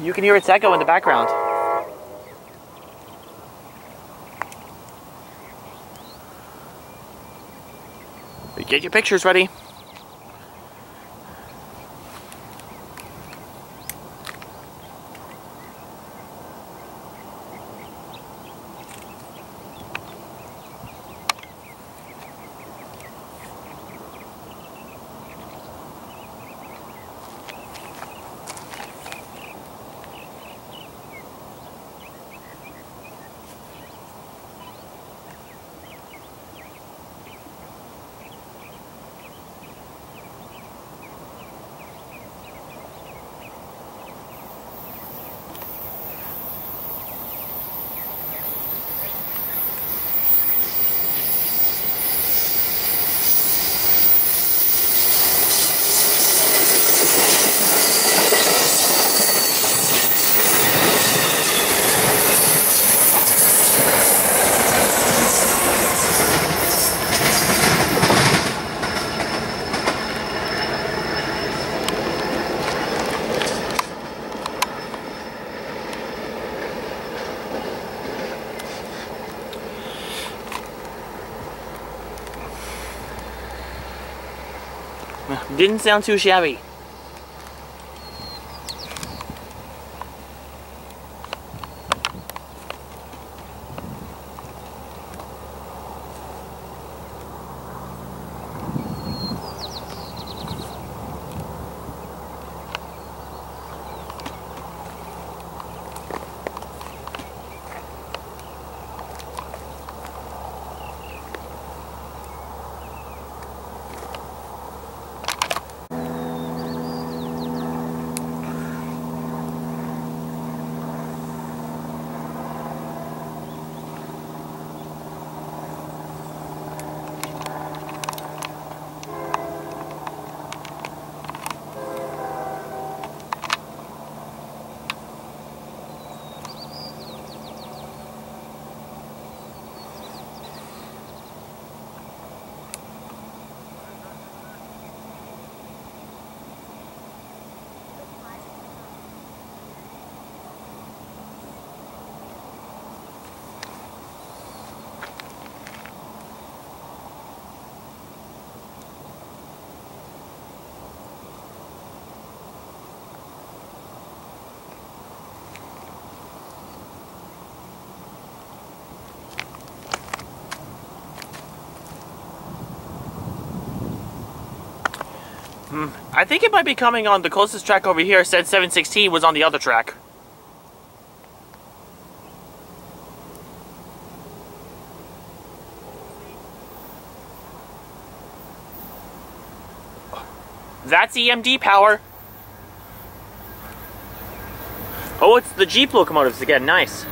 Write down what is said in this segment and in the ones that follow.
You can hear its echo in the background. Get your pictures ready. Didn't sound too shabby. I think it might be coming on the closest track over here said 716 was on the other track. That's EMD power. Oh, it's the Jeep locomotives again. Nice.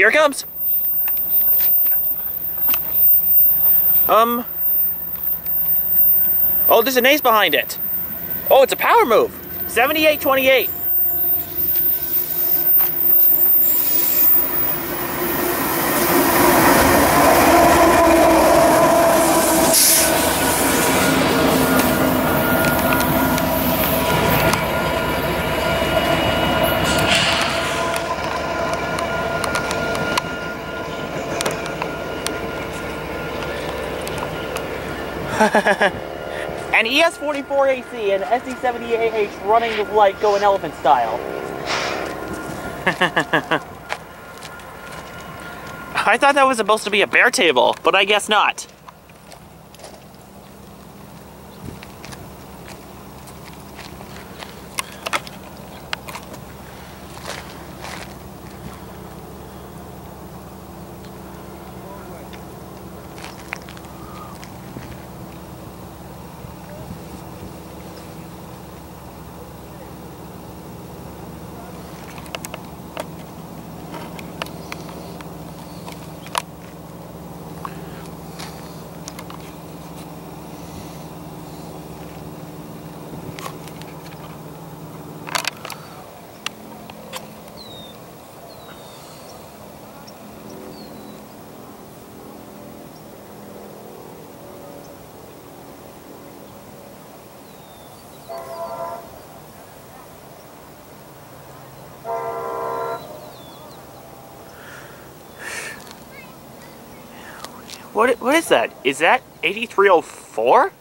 Here it comes! Um. Oh, there's an ace behind it. Oh, it's a power move. 7828. an ES44AC and SD70AH running like Go an Elephant style. I thought that was supposed to be a bear table, but I guess not. What what is that? Is that 8304?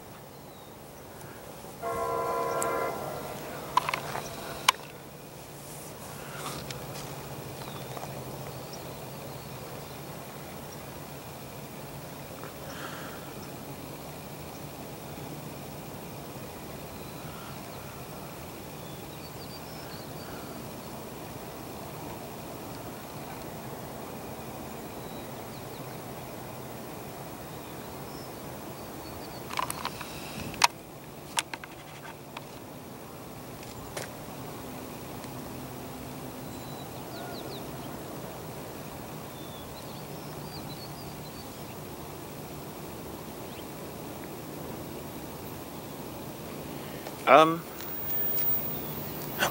Um.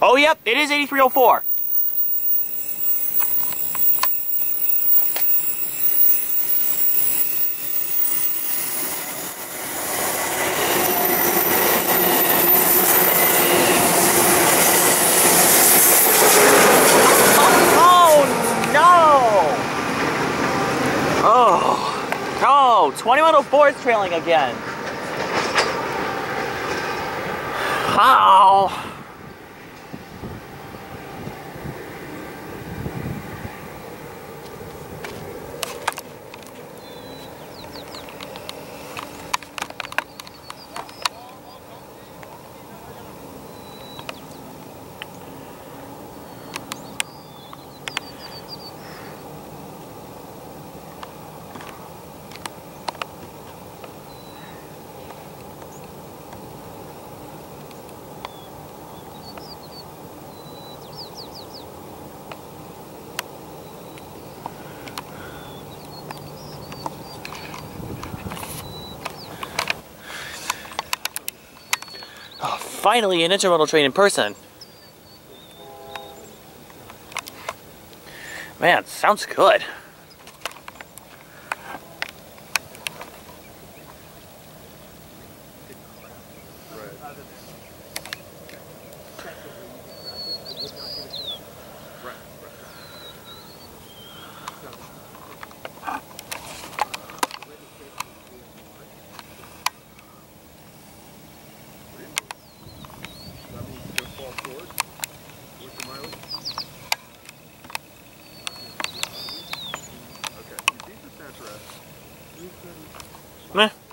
Oh, yep, it is 8304. Oh, no! Oh, 2104 is trailing again. How? Finally an intermodal train in person. Man, sounds good. Meh,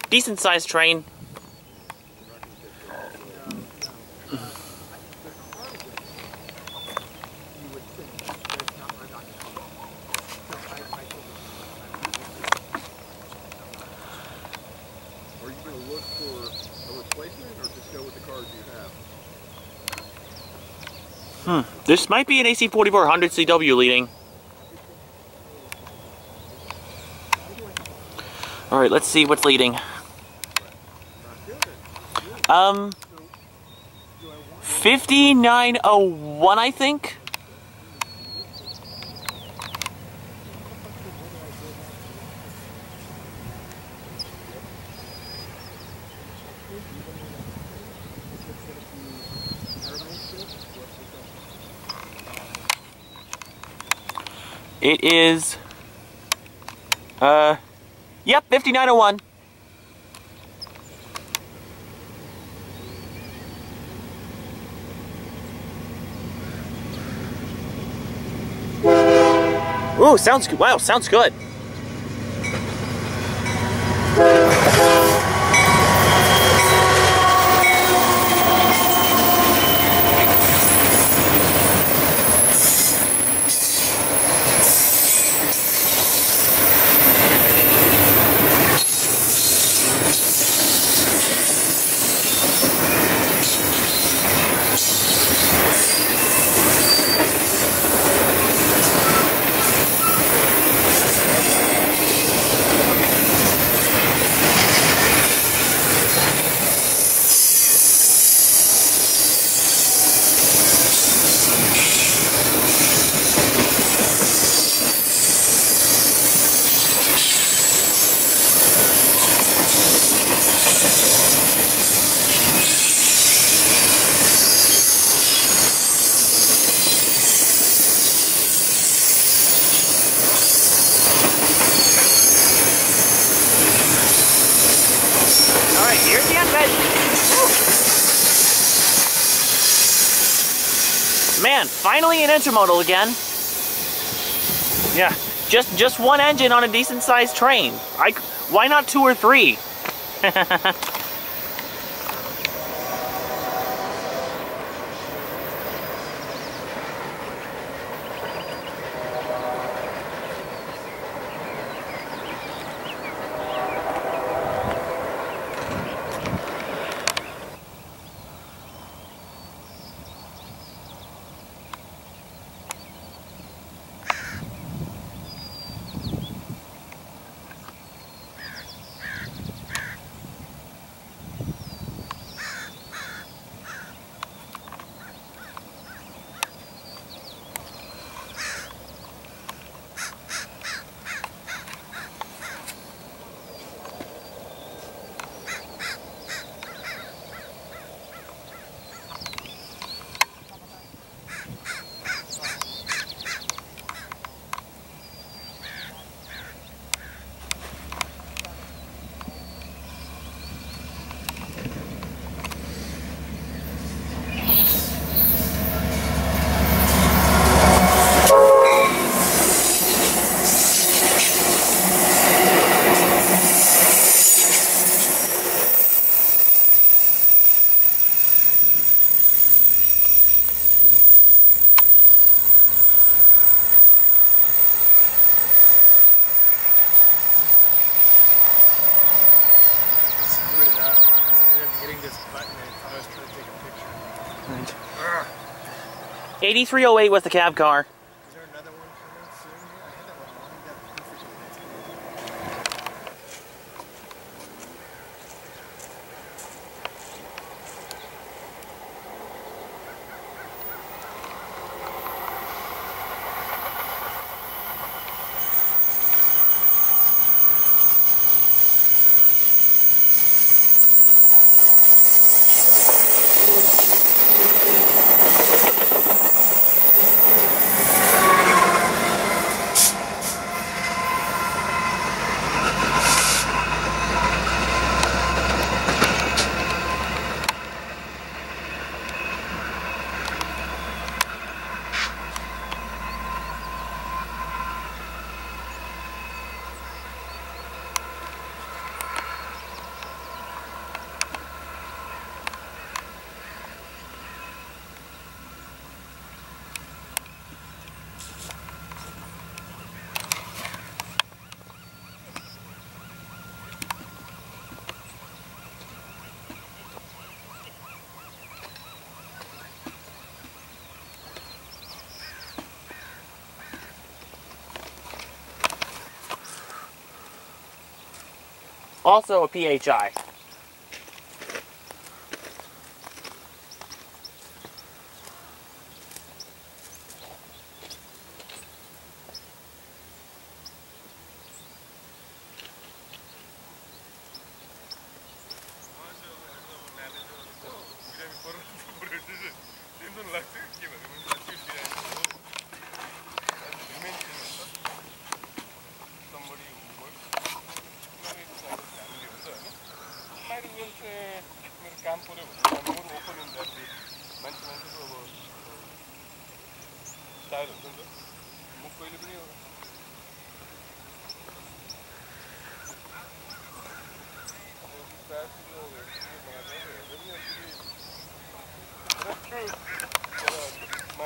decent sized train. Are you going to look for a replacement or just go with the cars you have? Hmm. This might be an AC4400 CW leading. All right, let's see what's leading. Um, 5901, I think. It is, uh, yep, 5901. Ooh, sounds good. Wow, sounds good. Man, finally an intermodal again. Yeah, just just one engine on a decent sized train. I, why not two or three? Screw it up. I ended up hitting this button and I thought I was trying to take a picture. Ugh. 8308 was the cab car. Also a PHI.